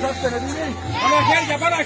usaste, Nedini? Para Gerja, para